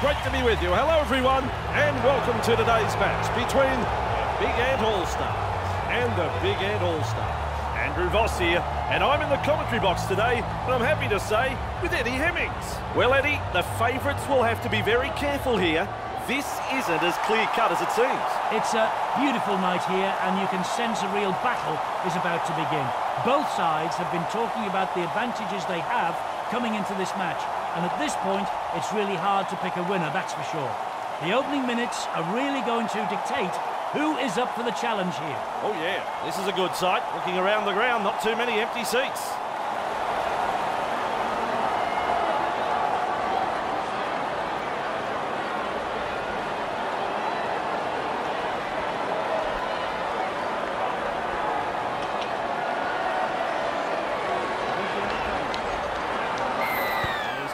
great to be with you. Hello, everyone, and welcome to today's match between the Big Ant All-Stars and the Big Ant All-Stars. Andrew Voss here, and I'm in the commentary box today, and I'm happy to say, with Eddie Hemmings. Well, Eddie, the favourites will have to be very careful here. This isn't as clear-cut as it seems. It's a beautiful night here, and you can sense a real battle is about to begin. Both sides have been talking about the advantages they have coming into this match. And at this point, it's really hard to pick a winner, that's for sure. The opening minutes are really going to dictate who is up for the challenge here. Oh, yeah. This is a good sight. Looking around the ground, not too many empty seats.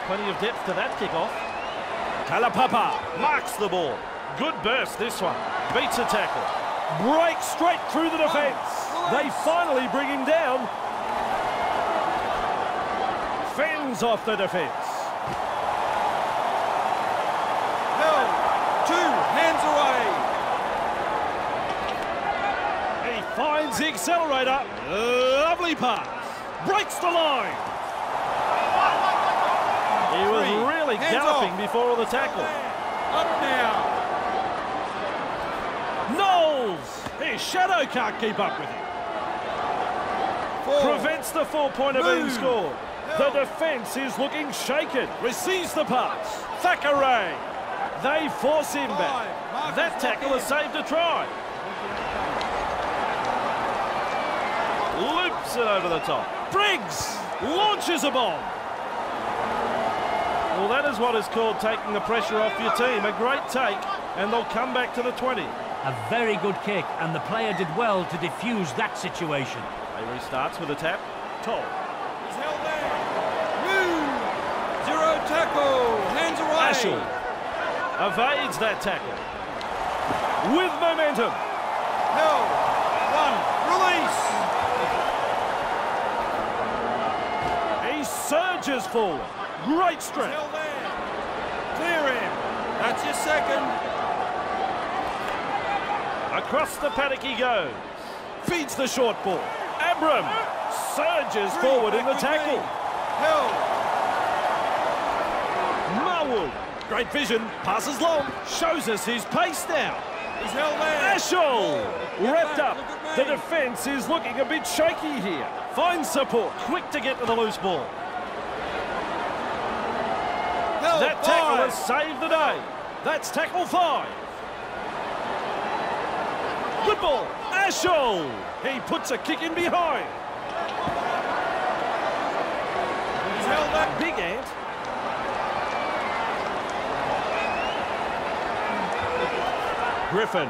plenty of depth to that kickoff. Kalapapa marks the ball. Good burst this one. Beats a tackle. Breaks straight through the defence. They finally bring him down. Fends off the defence. Held. Two. Hands away. He finds the accelerator. Lovely pass. Breaks the line. Was really Hands galloping off. before the tackle. Up now. Knowles! His shadow can't keep up with him. Four. Prevents the four-pointer being Move. scored. The defence is looking shaken. Receives the pass. Thackeray. They force him back. That tackle has saved a try. Loops it over the top. Briggs launches a bomb. Well, that is what is called taking the pressure off your team. A great take, and they'll come back to the 20. A very good kick, and the player did well to defuse that situation. They restarts with a tap. Toll. He's held there. Move. Zero tackle. Hands away. Ashall evades that tackle. With momentum. Held. One. Release. He surges forward. Great strength. held there. Clear him. That's your second. Across the paddock he goes. Feeds the short ball. Abram surges Three. forward in the tackle. Held. Marwood. Great vision. Passes long. Shows us his pace now. He's held there. Ashall. Wrapped back, up. The defence is looking a bit shaky here. Finds support. Quick to get to the loose ball. Held. That tackle has saved the day. That's tackle five. Good ball. Ashall. He puts a kick in behind. Held there. Big Ant. Griffin.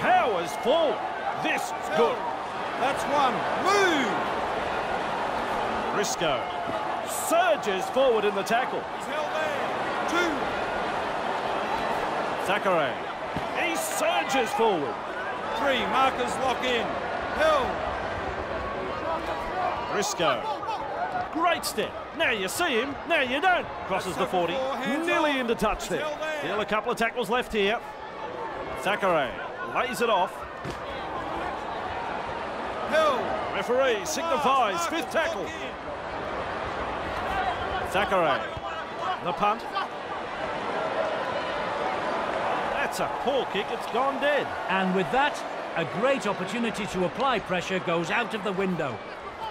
Powers forward. This is good. That's one. Move. Briscoe. Surges forward in the tackle. He's held there. Two. Zachary. He surges forward. Three. Markers lock in. Hill. Briscoe. Great step. Now you see him, now you don't. Crosses the 40. Nearly into touch there. Still a couple of tackles left here. Zachary lays it off. Hill. Referee signifies fifth tackle. Zachary. The punt. That's a poor kick. It's gone dead. And with that, a great opportunity to apply pressure goes out of the window.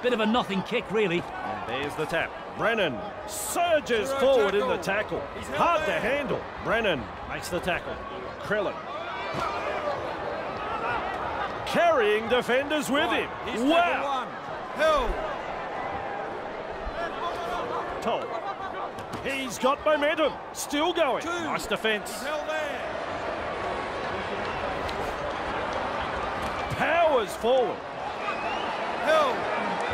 Bit of a nothing kick, really. And there's the tap. Brennan surges Zero forward in the tackle. tackle. He's Hard to handle. Brennan makes the tackle. Krillin. Carrying defenders with One. him. He's wow. taken one. Held. Toll. He's got momentum. Still going. Two. Nice defence. He's held there. Powers forward. Hill,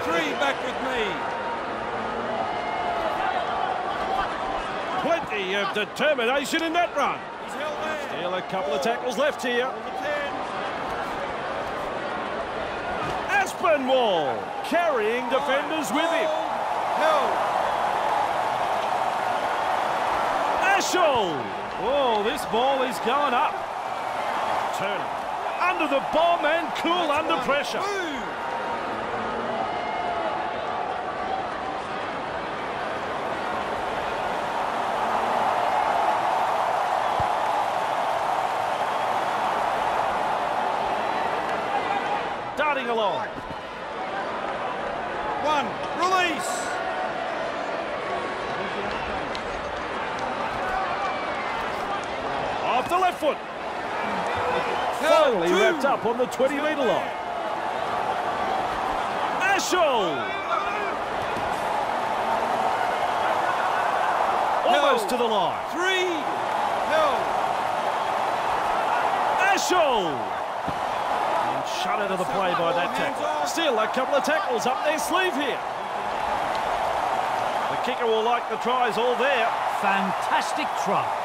Three back with me. Plenty of determination in that run. He's held there. Still a couple of tackles left here. Number 10. Aspinwall carrying defenders with him. Ashall Oh, this ball is going up. Turner. Under the bomb and cool That's under one. pressure. Move. Darting along. One. Release. Off the left foot. Held. Finally Two. wrapped up on the 20-metre line. Ashall! Almost Held. to the line. Three. Held. Ashall! And shut out of the play by that tackle. Still a couple of tackles up their sleeve here. The kicker will like the tries all there. Fantastic try.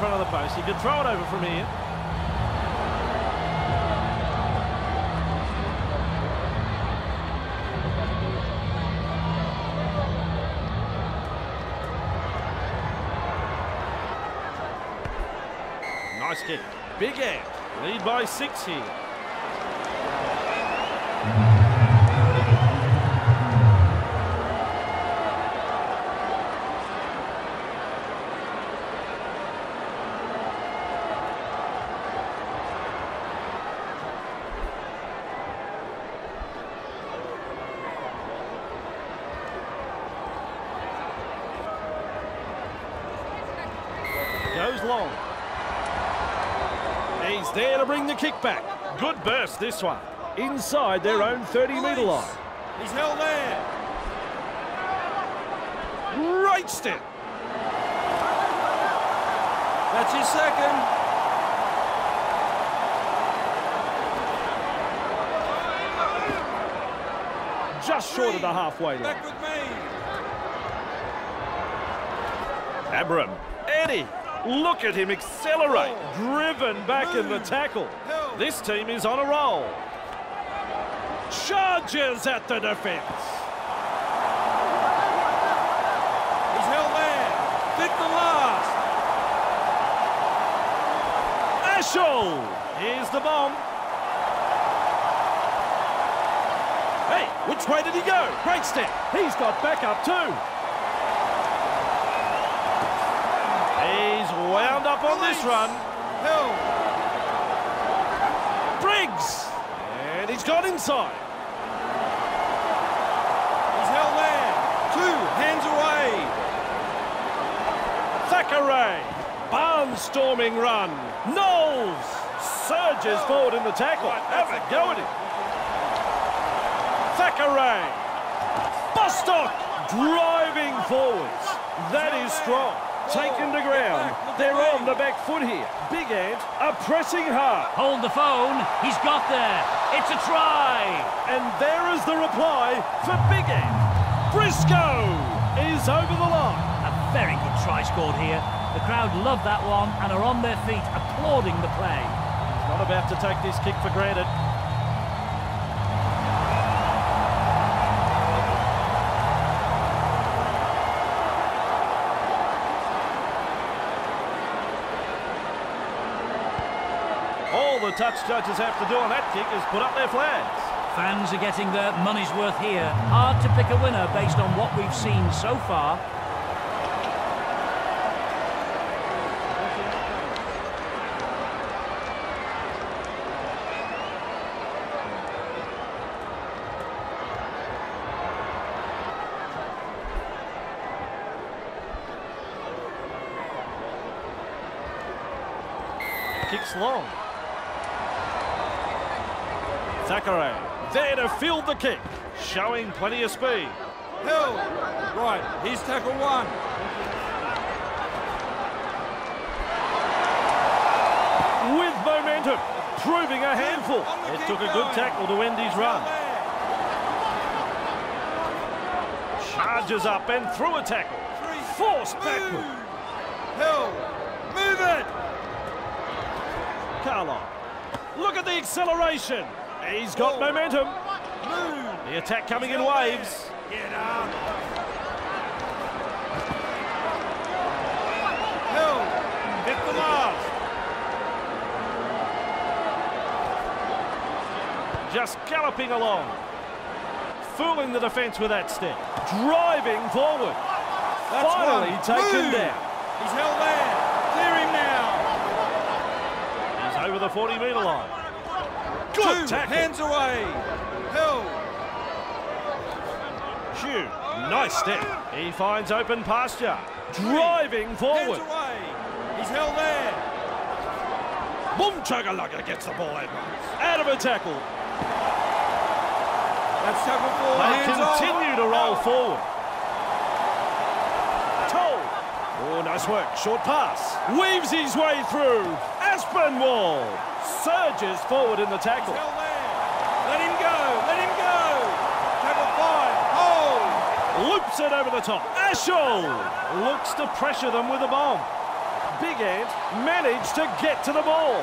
Front of the post. He could throw it over from here. Nice kick. Big Ant. Lead by six here. He's there to bring the kick back. Good burst this one. Inside their own 30 metre line. He's held there. Great step. That's his second. Just short of the halfway line. Back with me. Abram. Eddie. Look at him accelerate. Driven back in the tackle. This team is on a roll. Charges at the defence. He's held there. Fit the last. Ashall. Here's the bomb. Hey, which way did he go? Great step. He's got back up too. Up on this run. Held. Briggs. And he's got inside. He's held there. Two. Hands away. Thackeray. Barnstorming run. Knowles surges forward in the tackle. Have a go at him. Thackeray. Bostock driving forwards. That is strong. Taken to ground. They're on the back foot here. Big Ant are pressing hard. Hold the phone. He's got there. It's a try. And there is the reply for Big Ant. Briscoe is over the line. A very good try scored here. The crowd love that one and are on their feet applauding the play. He's not about to take this kick for granted. The touch judges have to do on that kick is put up their flags. Fans are getting their money's worth here. Hard to pick a winner based on what we've seen so far. Kicks long. Thackeray there to field the kick, showing plenty of speed. Hill, Right. Here's tackle one. With momentum, proving a handful. It took a good tackle to end his run. Charges up and through a tackle. Forced backward. Held. Move it. Carlo, Look at the acceleration. He's got momentum. Move. The attack coming in waves. Get up. Hill, hit the last. Just galloping along. Fooling the defence with that step. Driving forward. That's Finally one. taken Move. down. He's held there. Clear him now. He's over the 40-metre line. Good Two. tackle. Hands away. Held. Hugh, nice step. He finds open pasture. Driving Hands forward. away. He's held there. Boom chugga gets the ball out. Out of a tackle. That's tackle four. They continue to roll forward. Toll. Oh, nice work. Short pass. Weaves his way through. Aspinwall surges forward in the tackle. Let him go. Let him go. Tackle five. Hold. Loops it over the top. Ashall looks to pressure them with a bomb. Big Ant managed to get to the ball.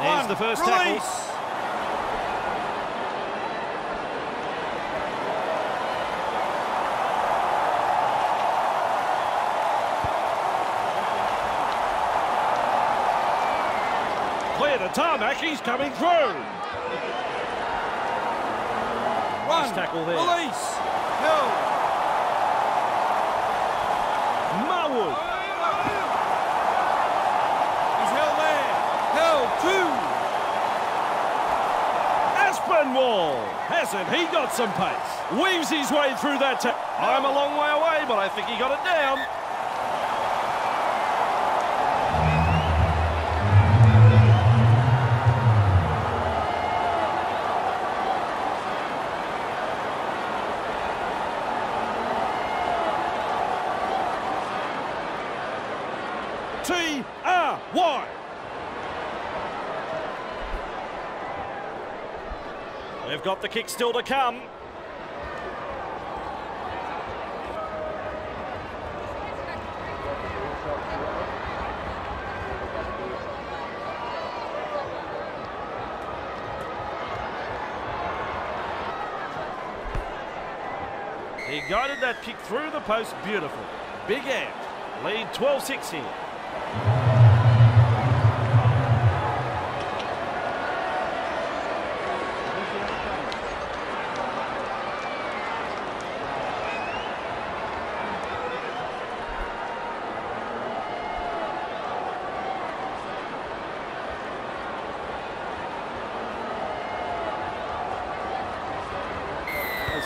There's One. the first Release. tackle. Tarmac, he's coming through. One. tackle there. Release. Held. Marwood. He's held there. Held. Two. Aspinwall. Hasn't he got some pace? Weaves his way through that. I'm a long way away, but I think he got it down. Got the kick still to come. He guided that kick through the post beautifully. Big Ant lead 12-6 here.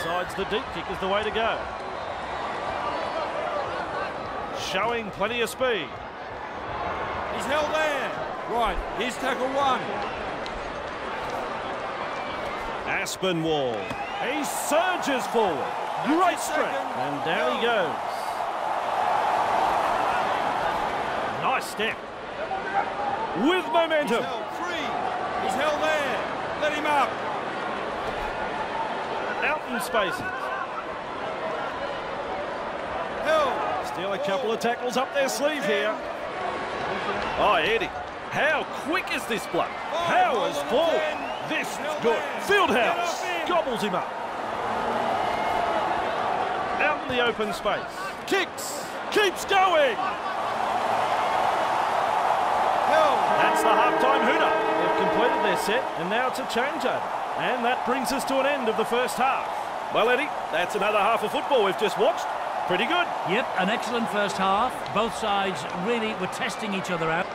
Decides the deep kick is the way to go. Showing plenty of speed. He's held there. Right. Here's tackle one. Aspinwall. He surges forward. Great strength. And down he goes. Nice step. With He's momentum. held three. He's held there. Let him up. Out spaces. Still a couple of tackles up their sleeve here. Oh, Eddie. How quick is this bloke? Powers forward. This is good. Fieldhouse Get up in. gobbles him up. Out in the open space. Kicks. Keeps going. That's the halftime hooter. They've completed their set and now it's a changeover. And that brings us to an end of the first half. Well, Eddie, that's another half of football we've just watched. Pretty good. Yep, an excellent first half. Both sides really were testing each other out.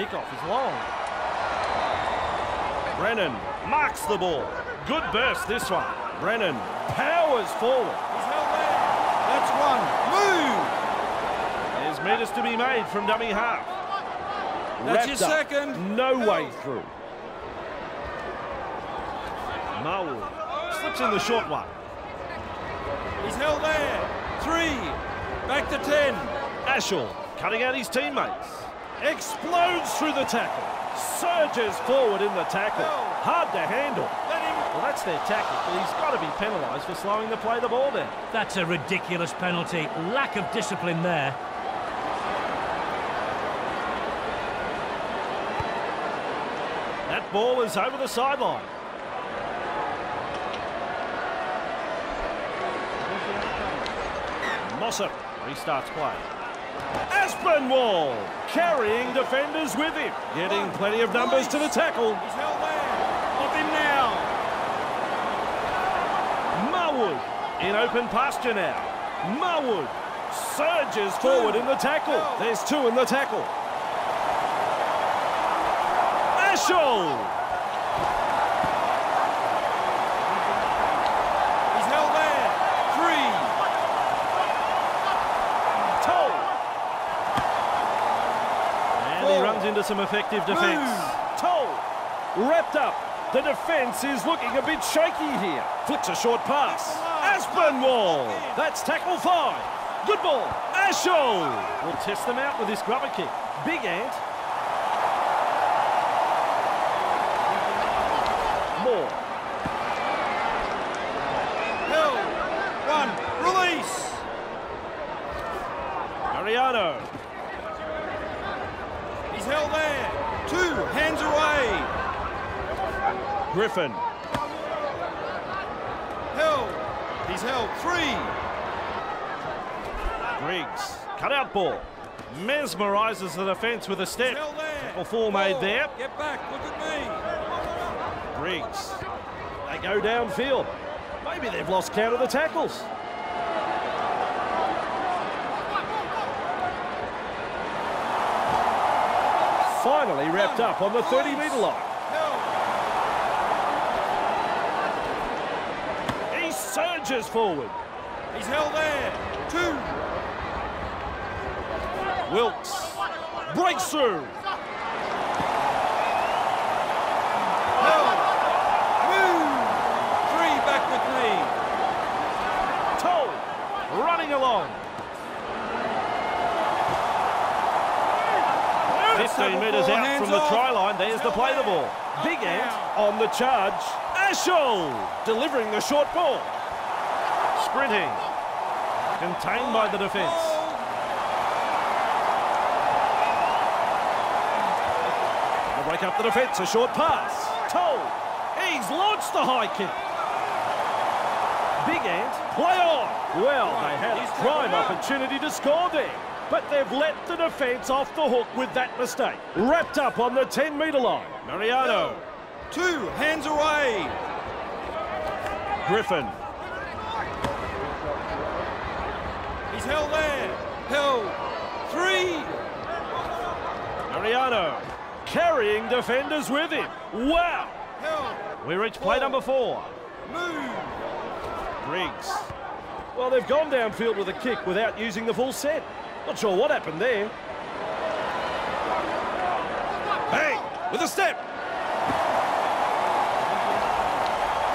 Kickoff is long. Brennan marks the ball. Good burst this one. Brennan powers forward. He's held there. That's one. Move. There's meters to be made from dummy half. That's Wrapped your up. second. No Held. way through. Marwood slips in the short one. He's held there. Three. Back to ten. Ashall cutting out his teammates. Explodes through the tackle. Surges forward in the tackle. Hard to handle. Well, that's their tactic, but he's got to be penalised for slowing the play the ball down. That's a ridiculous penalty. Lack of discipline there. That ball is over the sideline. Mossop restarts play. Aspinwall carrying defenders with him. Getting plenty of numbers to the tackle. He's held there. Off him now. Marwood in open pasture now. Marwood surges forward in the tackle. There's two in the tackle. Ashall He's held there. Three. Toll. And he Four. runs into some effective defence. Toll. Wrapped up. The defence is looking a bit shaky here. Flicks a short pass. Aspinwall. That's tackle five. Good ball. Ashall. will test them out with this grubber kick. Big Ant. More. Held. One. Release. Mariano. He's held there. Two. Hands away. Griffin. Held. He's held. Three. Briggs. Cut out ball. Mesmerises the defence with a step. Tackle made there. Get back. Look at me. Briggs. They go downfield. Maybe they've lost count of the tackles. Finally wrapped up on the 30 metre line. Held. He surges forward. He's held there. Two. Wilkes breaks through. Held. Three. Back with me. Toll running along. 15 metres out from the try line. There's the play the ball. Big Ant on the charge. Ashall delivering the short ball. Sprinting. Contained by the defence. To break up the defence, a short pass. Toll. He's launched the high kick. Big Ant, play on. Well, they had a prime opportunity to score there, but they've let the defence off the hook with that mistake. Wrapped up on the 10 metre line. Mariano, Two. Hands away. Griffin, He's held there. Held. Three. Mariano, carrying defenders with him. Wow. Held. We reach play number four. Move. Briggs. Well, they've gone downfield with a kick without using the full set. Not sure what happened there. Bang! With a step.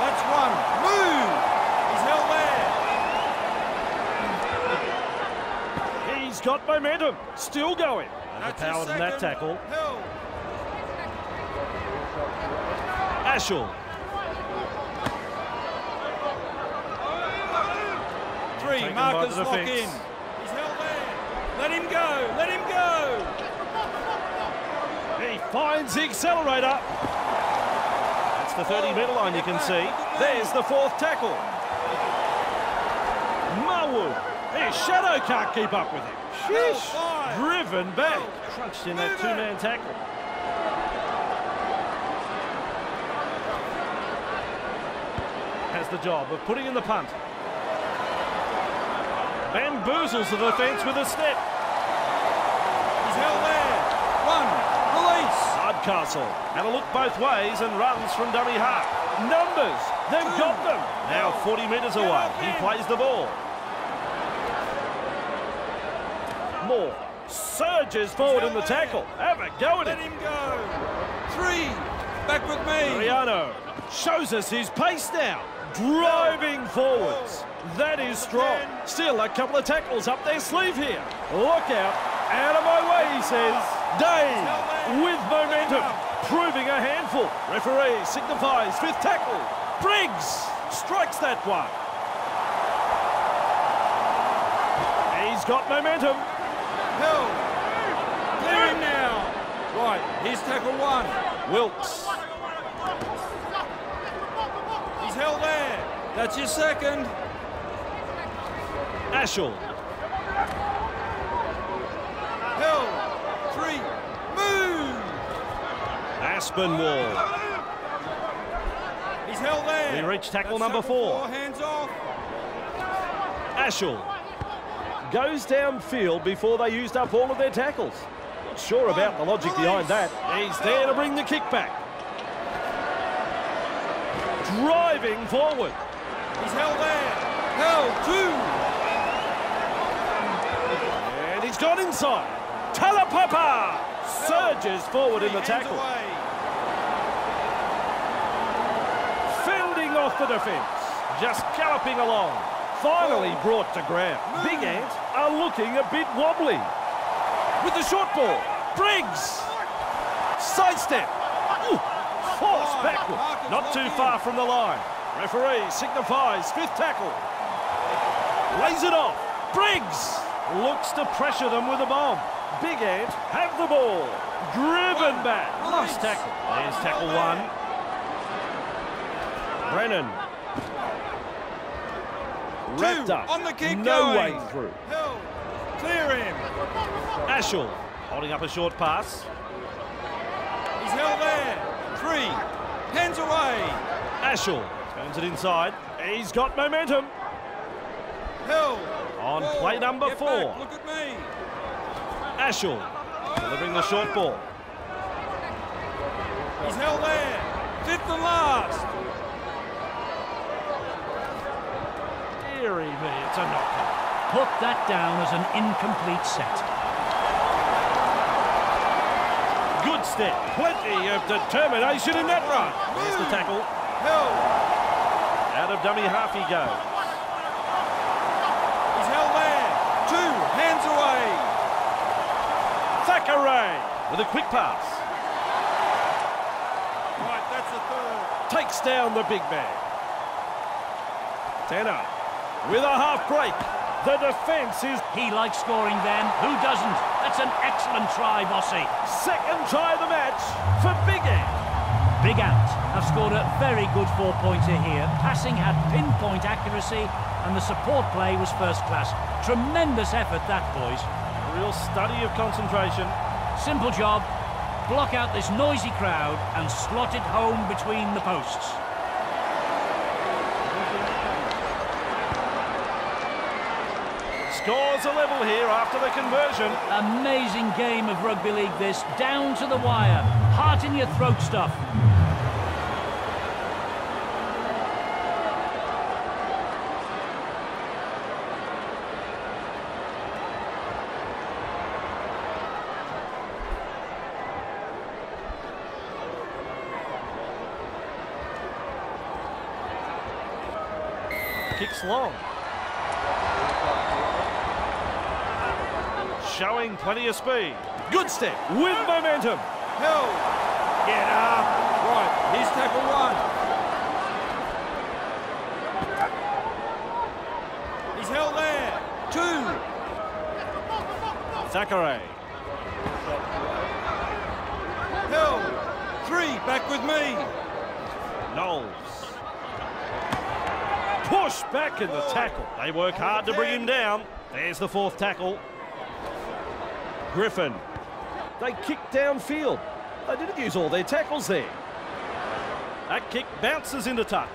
That's one. Move. He's held there. He's got momentum. Still going. That's a Overpowered in that tackle. Held. Ashall. Three. Taken by Markers the lock in. He's held there. Let him go. Let him go. He finds the accelerator. That's the 30 metre line you can see. There's the fourth tackle. Marwood. His shadow can't keep up with him. Sheesh. Driven back. Crunched in that two-man tackle. Has the job of putting in the punt. Bamboozles the defence with a step. He's held there. One. Release. Hardcastle had a look both ways and runs from dummy half. Numbers, they've got them. Now 40 metres away, he plays the ball. Moore surges forward in the tackle. Have a go at Let it. him go. Three. Back with me. Mariano shows us his pace now. Driving forwards. That is strong. Still a couple of tackles up their sleeve here. Look out. Out of my way, he says. Dave with momentum. Proving a handful. Referee signifies fifth tackle. Briggs strikes that one. He's got momentum. Hill. Clear him now. Right, here's tackle one. Wilkes. He's held there. That's your second. Ashall. Hill. Three. Move. Aspinwall. He's held there. We reach tackle That's number four. Hands off. Ashall. Goes downfield before they used up all of their tackles. Not sure about the logic behind that. He's there to bring the kick back. Driving forward. He's held there. Held. Two. And he's gone inside. Talapapa surges forward in the tackle. Fending off the defence. Just galloping along. Finally brought to ground. Big Ant are looking a bit wobbly. With the short ball. Briggs. Sidestep. Force backward. Not too far from the line. Referee signifies fifth tackle. Lays it off. Briggs looks to pressure them with a bomb. Big Ant have the ball. Driven back. Nice tackle. There's tackle one. Brennan. Wrapped up. On the kick no going. way through. Hill. Clear him. Ashall holding up a short pass. He's held there. Three. Hands away. Ashall turns it inside. He's got momentum. Hill. On Ball. play number Get four. back. Look at me. Ashall delivering the short ball. He's held there. Fifth and last. Deary me, it's a knockout. Put that down as an incomplete set. Good step. Plenty of determination in that run. There's the tackle. Hill. Out of dummy half he goes. He's held there. Two. Hands away. Thackeray with a quick pass. Right, that's the third. Takes down the big man. Tanner with a half break. The defence is He likes scoring then. Who doesn't? That's an excellent try, Vossy. second try of the match for Big Ant. Big Ant have scored a very good four-pointer here. Passing had pinpoint accuracy and the support play was first class. Tremendous effort that, boys. A real study of concentration. Simple job. Block out this noisy crowd and slot it home between the posts. Scores a level here after the conversion. Amazing game of rugby league this, down to the wire. Heart in your throat stuff. Kicks long. Plenty of speed. Good step with momentum. Hill. Get up. Right, here's tackle one. He's held there. Two. Thackeray. Hill. Three. Back with me. Knowles. Push back in the tackle. They work hard to bring him down. There's the fourth tackle. Griffin. They kick downfield. They didn't use all their tackles there. That kick bounces into touch.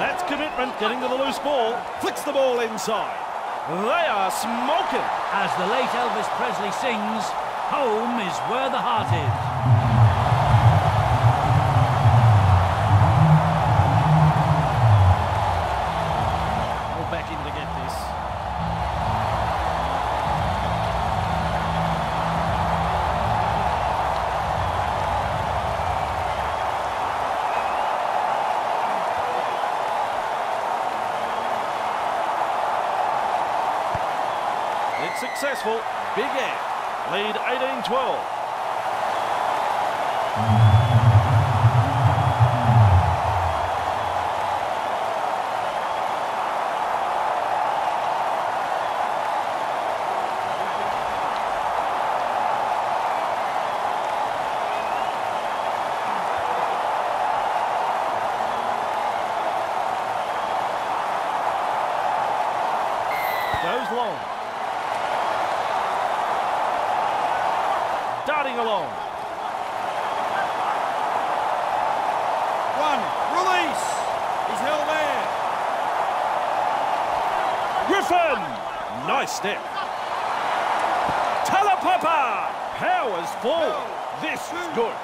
That's commitment, getting to the loose ball. Flicks the ball inside. They are smoking. As the late Elvis Presley sings, home is where the heart is. Go back in to get this. Successful. Big Ant lead 18-12. Griffin! Nice step. Talapapa! Powers forward. This is good.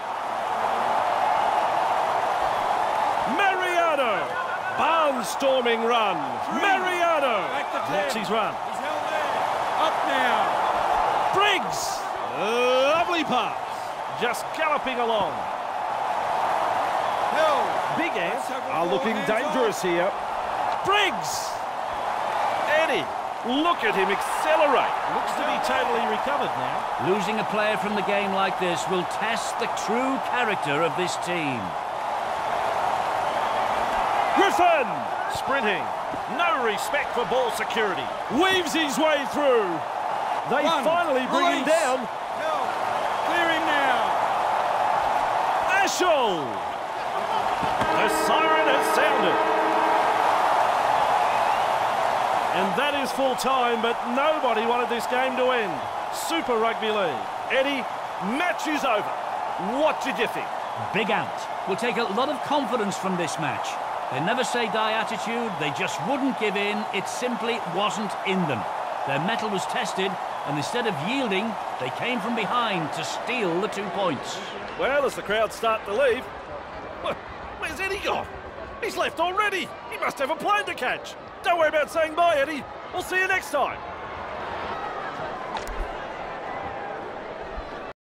Mariano! Barnstorming run. Mariano! Blocks his run. He's held there. Up now. Briggs! Lovely pass. Just galloping along. Held. Big Ants Let's have a are looking dangerous here. Briggs! Eddie, look at him accelerate. Looks to be totally recovered now. Losing a player from the game like this will test the true character of this team. Griffin! Sprinting. No respect for ball security. Weaves his way through. They One. finally bring him down. Held. Clear him now. Ashall! The siren has sounded. And that is full time, but nobody wanted this game to end. Super Rugby League. Eddie, match is over. What did you think? Big Ant will take a lot of confidence from this match. They never say die attitude, they just wouldn't give in, it simply wasn't in them. Their mettle was tested, and instead of yielding, they came from behind to steal the two points. Well, as the crowd start to leave, where's Eddie gone? He's left already. He must have a plane to catch. Don't worry about saying bye, Eddie. We'll see you next time.